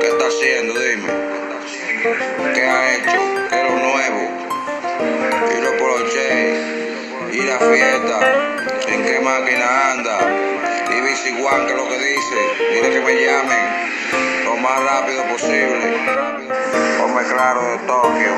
¿Qué está haciendo? Dime, ¿qué ha hecho? ¿Qué es lo nuevo? Y los poloches y la fiesta, en qué máquina anda, y biciguán que lo que dice, mire que me llamen lo más rápido posible. Ponme claro de Tokio,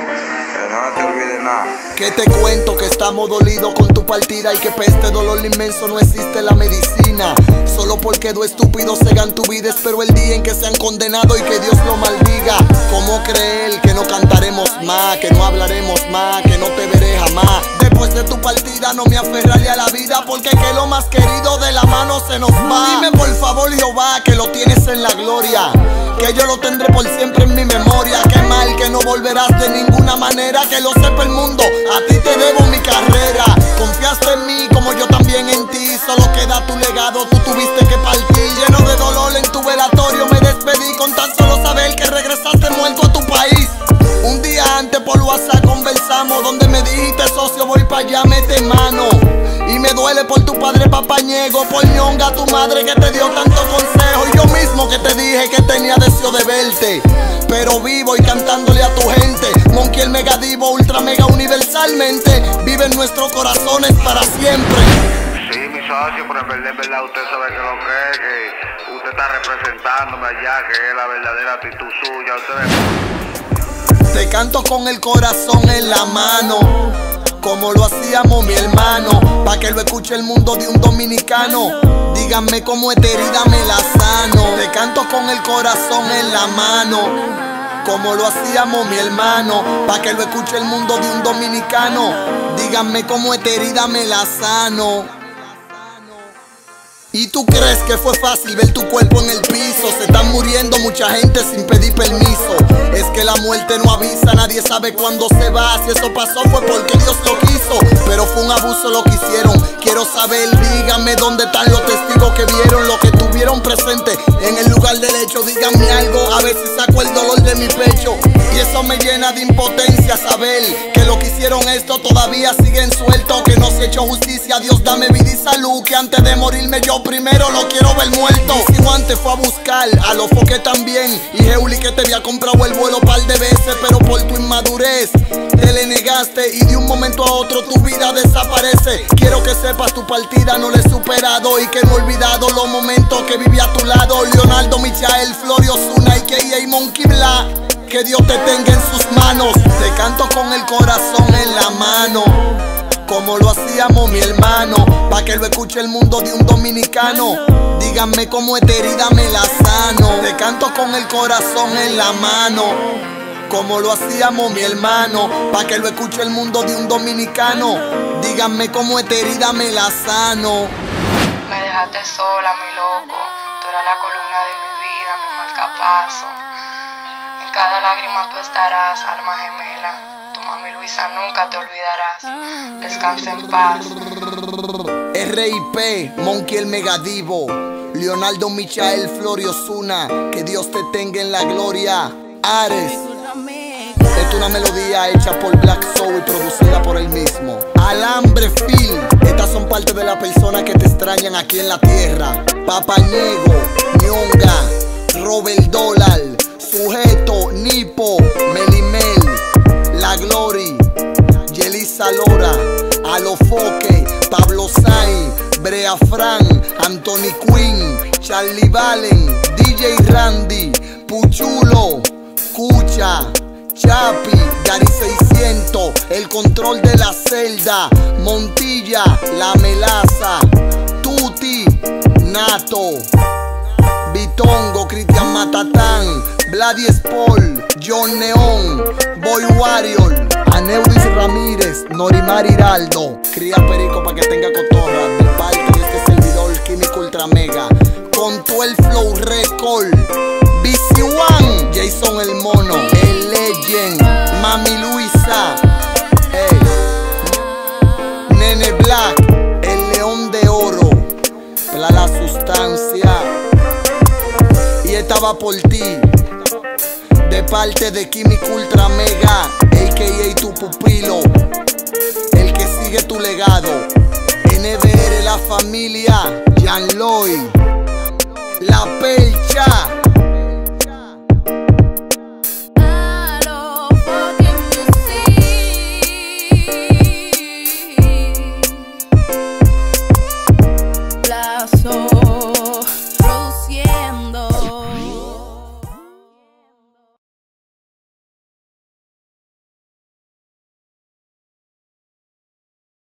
que no te olvides nada. Que te cuento que estamos dolidos con tu partida y que para este dolor inmenso no existe la medicina. Solo porque dos estúpidos segan tu vida, espero el día en que sean condenados y que Dios lo maldiga. ¿Cómo creer que no cantaremos más, que no hablaremos más, que no te veré jamás? Después de tu partida no me aferraré a la vida porque que lo más querido de la mano se nos va. Dime por favor Jehová que lo tienes en la gloria, que yo lo tendré por siempre en mi memoria. Qué mal que no volverás de ninguna manera, que lo sepa el mundo. A ti te debo mi carrera. Confiaste en mí como yo también en ti. Solo queda tu legado, tú tuviste que partir. Lleno de dolor en tu velatorio me despedí con tan solo saber que regresaste muerto a tu país. Un día antes por WhatsApp conversamos donde me dijiste socio voy para allá, mete mano. Duele por tu padre papañego, por ñonga tu madre que te dio tanto consejo. Y yo mismo que te dije que tenía deseo de verte. Pero vivo y cantándole a tu gente. Monkey el megadivo, ultra mega universalmente. Vive en nuestros corazones para siempre. Sí, mi socio, pero en verdad, en verdad, usted sabe que lo que es, que usted está representándome allá, que es la verdadera actitud suya, usted Te canto con el corazón en la mano, como lo hacíamos mi hermano, pa' que lo escuche el mundo de un dominicano. Díganme cómo esta herida me la sano. Te canto con el corazón en la mano, como lo hacíamos mi hermano, pa' que lo escuche el mundo de un dominicano. Díganme cómo esta herida me la sano. ¿Y tú crees que fue fácil ver tu cuerpo en el piso? Muriendo mucha gente sin pedir permiso. Es que la muerte no avisa, nadie sabe cuándo se va. Si eso pasó fue porque Dios lo quiso. Pero fue un abuso lo que hicieron. Quiero saber, díganme dónde están los testigos que vieron lo que tuvieron presente en el lugar del hecho. Díganme algo, a ver si saco el dolor de mi pecho. Y eso me llena de impotencia saber que lo que hicieron esto todavía siguen sueltos. Que no se hecho justicia. Dios dame vida y salud. Que antes de morirme yo primero lo quiero ver muerto. Si antes fue a buscar a los foques también. Y Jeuli que te había comprado el vuelo par de veces. Pero por tu inmadurez te le negaste. Y de un momento a otro tu vida desaparece. Quiero que sepas tu partida no la he superado. Y que no he olvidado los momentos que viví a tu lado. Leonardo, Michael, Florio, Zuna, y Monkey Black. Que Dios te tenga en sus manos. Te canto con el corazón en la mano. Como lo hacíamos mi hermano. Pa' que lo escuche el mundo de un dominicano. Díganme cómo esta herida me la sano. Te canto con el corazón en la mano. Como lo hacíamos mi hermano. Pa' que lo escuche el mundo de un dominicano. Díganme cómo esta herida me la sano. Me dejaste sola, mi loco. Tú eras la columna de mi vida, mi marcapaso. Cada lágrima tú estarás, alma gemela. Tu mami Luisa nunca te olvidarás. Descansa en paz. RIP, Monkey el Megadivo, Leonardo Michael Florio Zuna, que Dios te tenga en la gloria. Ares, es una melodía hecha por Black Soul y producida por él mismo. Alambre Phil, estas son parte de las personas que te extrañan aquí en la tierra. Papañego, Ñonga, Robert Dólar, Brea Fran, Anthony Quinn, Charlie Valen, DJ Randy, Puchulo, Cucha, Chapi, Gary 600, El Control de la Celda, Montilla, La Melaza, Tuti, Nato. Bitongo, Cristian Matatán, Vladi Spol, John Neón, Boy Warrior, Aneudis Ramírez, Norimar Hiraldo, Cría Perico para que tenga cotorra, Químico Ultra Mega, con todo el flow record, BC One, Jason el Mono, el Legend, Mami Luisa, hey, Nene Black, el León de Oro, la, la sustancia y estaba por ti. De parte de Químico Ultra Mega, a.k.a. tu pupilo, el que sigue tu legado. NBR La Familia, Jan Loy, La Pelcha.